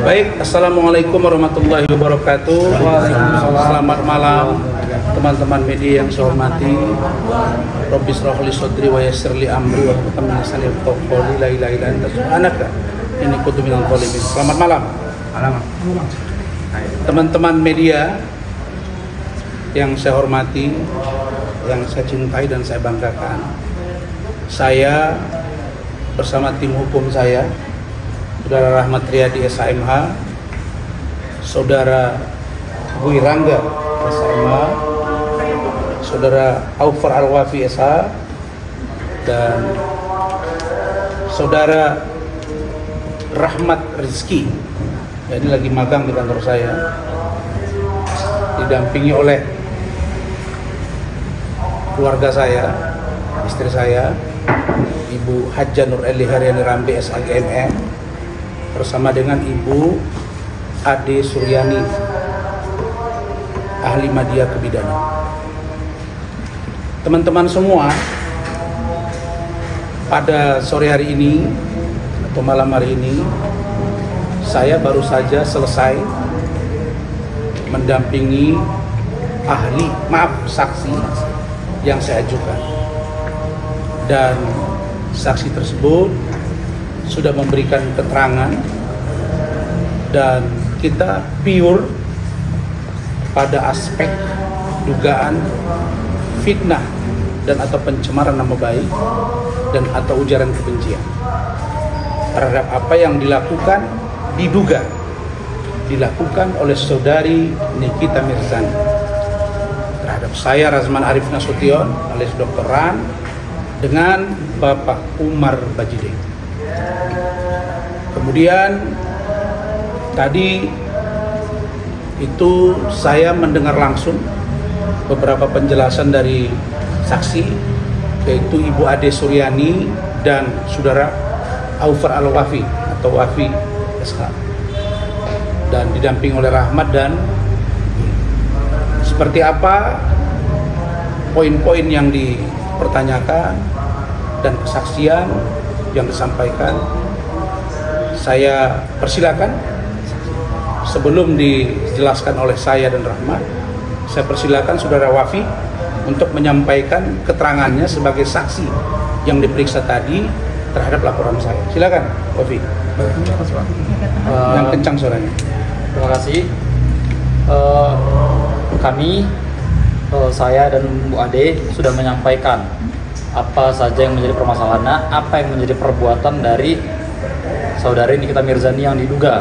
Baik, Assalamualaikum warahmatullahi wabarakatuh. Selamat malam teman-teman media yang saya hormati. Robbis rohli sodri wa yassirli amri wa kutam nasani tokoli la ilaha illa anta subhanaka ini kutu minal. Selamat malam. Teman-teman media yang saya hormati, yang saya cintai dan saya banggakan. Saya bersama tim hukum saya Saudara Rahmat Riyadi SHMH, Saudara Bui Rangga SHMH, Saudara Aufar Al-Wafi SH, dan Saudara Rahmat Rizki. Ya, ini lagi magang di kantor saya, didampingi oleh keluarga saya, istri saya, Ibu Hajjah Nur Eli Haryani Rambi SHGMM, bersama dengan Ibu Ade Suryani ahli media kebidanan. Teman-teman semua, pada sore hari ini atau malam hari ini saya baru saja selesai mendampingi ahli, maaf saksi yang saya ajukan. Dan saksi tersebut sudah memberikan keterangan dan kita pure pada aspek dugaan fitnah dan atau pencemaran nama baik dan atau ujaran kebencian terhadap apa yang dilakukan diduga dilakukan oleh saudari Nikita Mirzani terhadap saya Razman Arif Nasution alias Dr. Ran dengan Bapak Umar Bajideng. Kemudian tadi itu saya mendengar langsung beberapa penjelasan dari saksi yaitu Ibu Ade Suryani dan Saudara Aufar Al-Wafi atau Wafi SK dan didamping oleh Rahmat dan seperti apa poin-poin yang dipertanyakan dan kesaksian yang disampaikan. Saya persilakan. Sebelum dijelaskan oleh saya dan Rahmat saya persilakan saudara Wafi untuk menyampaikan keterangannya sebagai saksi yang diperiksa tadi terhadap laporan saya. Silakan Wafi. Yang kencang suaranya. Terima kasih. Uh, kami uh, saya dan Bu Ade sudah menyampaikan apa saja yang menjadi permasalahannya apa yang menjadi perbuatan dari saudari Nikita Mirzani yang diduga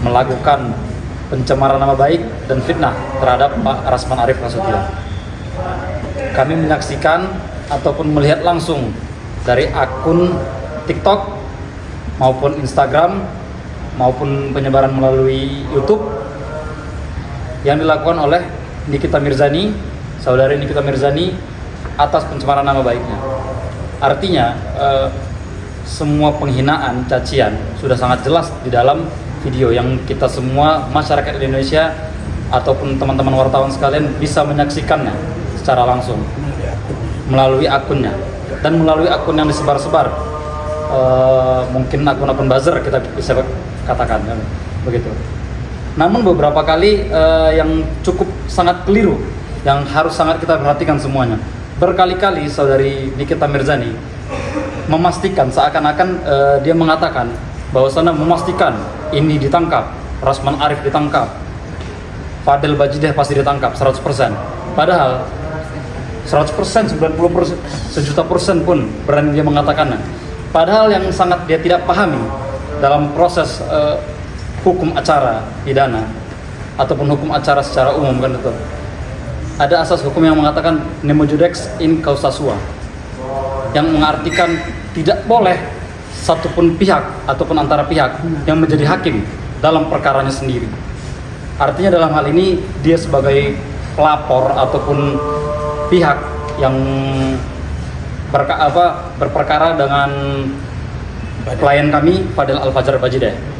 melakukan pencemaran nama baik dan fitnah terhadap Pak Rasman Arif Nasution. Kami menyaksikan ataupun melihat langsung dari akun TikTok maupun Instagram maupun penyebaran melalui YouTube yang dilakukan oleh Nikita Mirzani, saudari Nikita Mirzani atas pencemaran nama baiknya. Artinya, eh, semua penghinaan, cacian sudah sangat jelas di dalam video yang kita semua masyarakat Indonesia ataupun teman-teman wartawan sekalian bisa menyaksikannya secara langsung melalui akunnya dan melalui akun yang disebar-sebar e, mungkin akun-akun buzzer kita bisa katakan kan? begitu. Namun beberapa kali e, yang cukup sangat keliru yang harus sangat kita perhatikan semuanya. Berkali-kali saudari Nikita Mirzani memastikan seakan-akan uh, dia mengatakan bahwa sana memastikan ini ditangkap, Rasman Arif ditangkap, Fadel Bajidah pasti ditangkap 100%. Padahal 100%, 90%, sejuta persen pun berani dia mengatakannya. Padahal yang sangat dia tidak pahami dalam proses uh, hukum acara pidana ataupun hukum acara secara umum kan itu. Ada asas hukum yang mengatakan nemo judex in causa sua yang mengartikan tidak boleh satupun pihak ataupun antara pihak yang menjadi hakim dalam perkaranya sendiri. Artinya dalam hal ini dia sebagai pelapor ataupun pihak yang berka, apa, berperkara dengan klien kami Fadil Al Fajar Bajidah.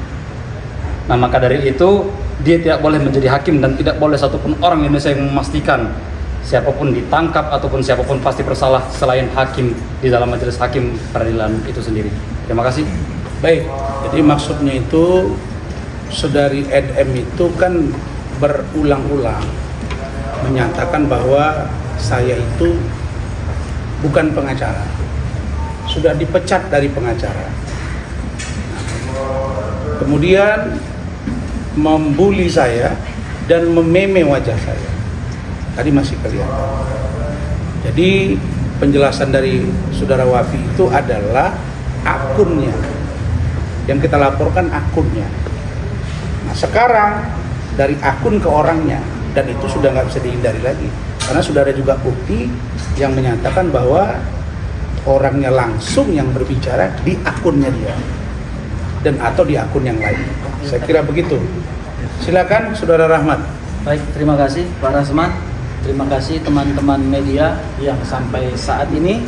Nah maka dari itu dia tidak boleh menjadi hakim dan tidak boleh satupun orang Indonesia yang memastikan siapa pun ditangkap ataupun siapa pun pasti bersalah selain hakim di dalam majelis hakim peradilan itu sendiri. Terima kasih. Baik, jadi maksudnya itu saudari Edm itu kan berulang-ulang menyatakan bahwa saya itu bukan pengacara. Sudah dipecat dari pengacara. Kemudian membuli saya dan mememe wajah saya. Tadi masih kelihatan. Jadi penjelasan dari saudara Wafi itu adalah akunnya. Yang kita laporkan akunnya. Nah sekarang dari akun ke orangnya dan itu sudah nggak bisa dihindari lagi karena sudah ada juga bukti yang menyatakan bahwa orangnya langsung yang berbicara di akunnya dia dan atau di akun yang lain. Saya kira begitu. Silakan Saudara Rahmat. Baik, terima kasih Pak Rasman. Terima kasih teman-teman media yang sampai saat ini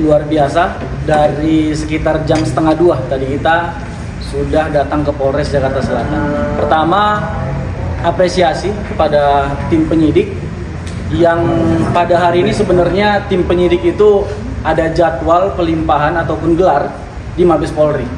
luar biasa dari sekitar jam setengah dua tadi kita sudah datang ke Polres Jakarta Selatan. Pertama apresiasi kepada tim penyidik yang pada hari ini sebenarnya tim penyidik itu ada jadwal pelimpahan ataupun gelar di Mabes Polri.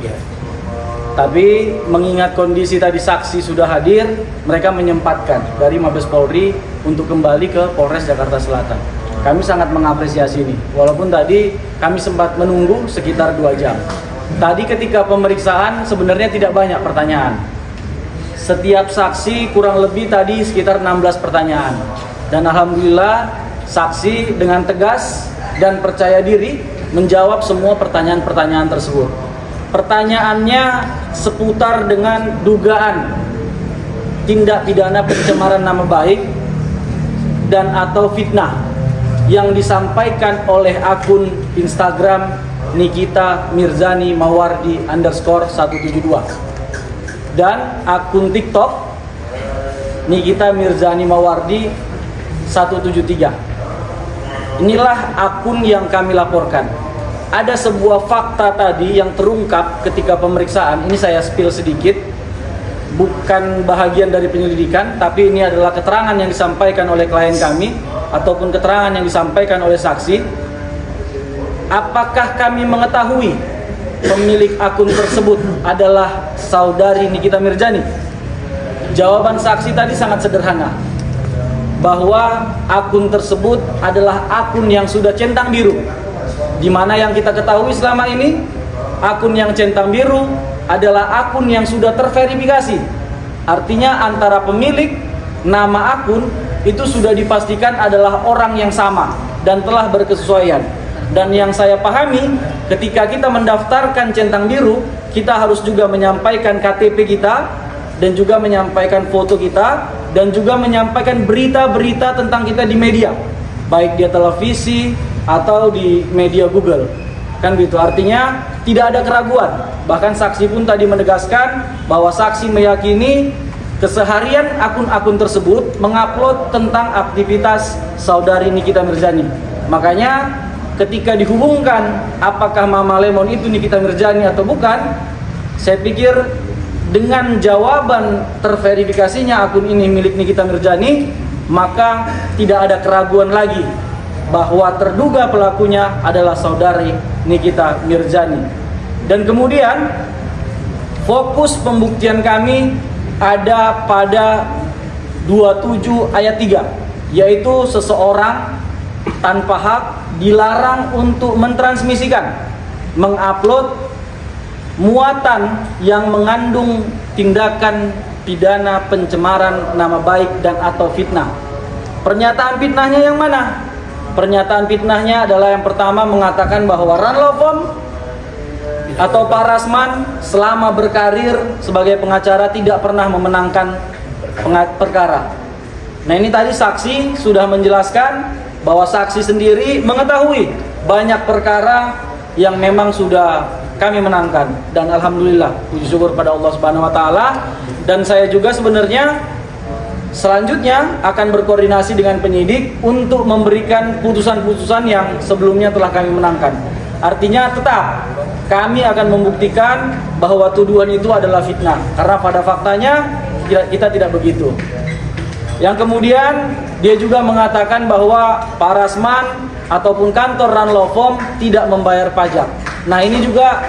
Tapi mengingat kondisi tadi saksi sudah hadir, mereka menyempatkan dari Mabes Polri untuk kembali ke Polres Jakarta Selatan. Kami sangat mengapresiasi ini, walaupun tadi kami sempat menunggu sekitar dua jam. Tadi ketika pemeriksaan sebenarnya tidak banyak pertanyaan. Setiap saksi kurang lebih tadi sekitar 16 pertanyaan. Dan alhamdulillah saksi dengan tegas dan percaya diri menjawab semua pertanyaan-pertanyaan tersebut. Pertanyaannya seputar dengan dugaan tindak pidana pencemaran nama baik dan atau fitnah yang disampaikan oleh akun Instagram Nikita Mirzani Mawardi underscore 172 dan akun TikTok Nikita Mirzani Mawardi 173 inilah akun yang kami laporkan ada sebuah fakta tadi yang terungkap ketika pemeriksaan. Ini saya spill sedikit. Bukan bahagian dari penyelidikan tapi ini adalah keterangan yang disampaikan oleh klien kami ataupun keterangan yang disampaikan oleh saksi. Apakah kami mengetahui pemilik akun tersebut adalah saudari Nikita Mirjani jawaban saksi tadi sangat sederhana. Bahwa akun tersebut adalah akun yang sudah centang biru di mana yang kita ketahui selama ini akun yang centang biru adalah akun yang sudah terverifikasi. Artinya antara pemilik nama akun itu sudah dipastikan adalah orang yang sama dan telah berkesesuaian. Dan yang saya pahami ketika kita mendaftarkan centang biru, kita harus juga menyampaikan KTP kita dan juga menyampaikan foto kita dan juga menyampaikan berita-berita tentang kita di media, baik di televisi, atau di media Google. Kan gitu. Artinya tidak ada keraguan. Bahkan saksi pun tadi menegaskan bahwa saksi meyakini keseharian akun-akun tersebut mengupload tentang aktivitas saudari Nikita Mirzani. Makanya ketika dihubungkan apakah Mama Lemon itu Nikita Mirzani atau bukan, saya pikir dengan jawaban terverifikasinya akun ini milik Nikita Mirzani, maka tidak ada keraguan lagi bahwa terduga pelakunya adalah saudari Nikita Mirzani. Dan kemudian fokus pembuktian kami ada pada 27 ayat 3 yaitu seseorang tanpa hak dilarang untuk mentransmisikan, mengupload muatan yang mengandung tindakan pidana pencemaran nama baik dan atau fitnah. Pernyataan fitnahnya yang mana? Pernyataan fitnahnya adalah yang pertama mengatakan bahwa Ranlofom atau Pak Rasman selama berkarir sebagai pengacara tidak pernah memenangkan perkara. Nah ini tadi saksi sudah menjelaskan bahwa saksi sendiri mengetahui banyak perkara yang memang sudah kami menangkan dan alhamdulillah puji syukur pada Allah Subhanahu wa taala dan saya juga sebenarnya Selanjutnya akan berkoordinasi dengan penyidik untuk memberikan putusan-putusan yang sebelumnya telah kami menangkan. Artinya tetap kami akan membuktikan bahwa tuduhan itu adalah fitnah karena pada faktanya kita tidak begitu. Yang kemudian dia juga mengatakan bahwa Pak Rasman ataupun kantor Ranlofom tidak membayar pajak. Nah ini juga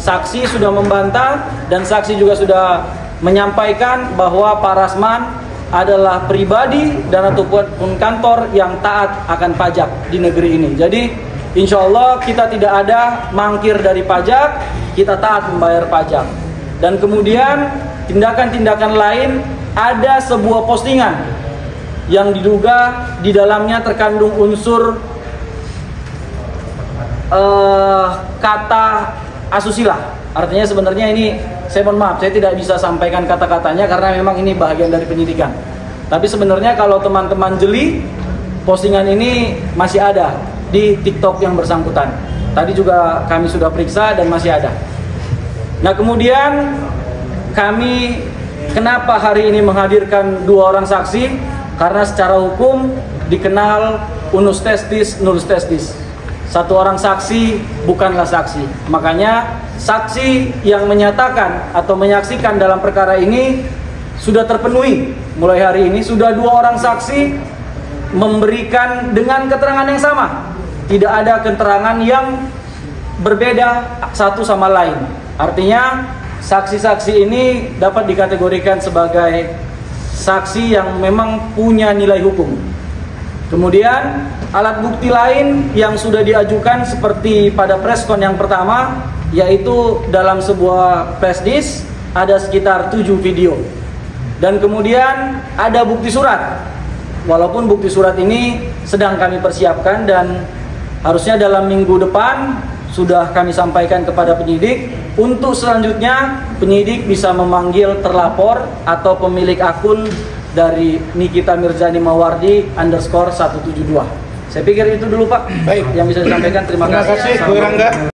saksi sudah membantah dan saksi juga sudah menyampaikan bahwa Pak Rasman adalah pribadi dan ataupun kantor yang taat akan pajak di negeri ini. Jadi insya Allah kita tidak ada mangkir dari pajak, kita taat membayar pajak. Dan kemudian tindakan-tindakan lain ada sebuah postingan yang diduga di dalamnya terkandung unsur uh, kata asusila. Artinya sebenarnya ini saya mohon maaf, saya tidak bisa sampaikan kata-katanya karena memang ini bagian dari penyidikan. Tapi sebenarnya kalau teman-teman jeli, postingan ini masih ada di TikTok yang bersangkutan. Tadi juga kami sudah periksa dan masih ada. Nah kemudian kami kenapa hari ini menghadirkan dua orang saksi? Karena secara hukum dikenal unus testis, nulus testis. Satu orang saksi bukanlah saksi. Makanya saksi yang menyatakan atau menyaksikan dalam perkara ini sudah terpenuhi. Mulai hari ini sudah dua orang saksi memberikan dengan keterangan yang sama. Tidak ada keterangan yang berbeda satu sama lain. Artinya saksi-saksi ini dapat dikategorikan sebagai saksi yang memang punya nilai hukum. Kemudian alat bukti lain yang sudah diajukan seperti pada preskon yang pertama yaitu dalam sebuah press disk ada sekitar 7 video. Dan kemudian ada bukti surat. Walaupun bukti surat ini sedang kami persiapkan dan harusnya dalam minggu depan sudah kami sampaikan kepada penyidik untuk selanjutnya penyidik bisa memanggil terlapor atau pemilik akun dari Nikita Mirzani Mawardi underscore 172. Saya pikir itu dulu Pak. Baik. Yang bisa disampaikan. Terima, Terima kasih, Bu Rangga.